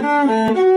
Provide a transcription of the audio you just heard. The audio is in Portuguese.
Música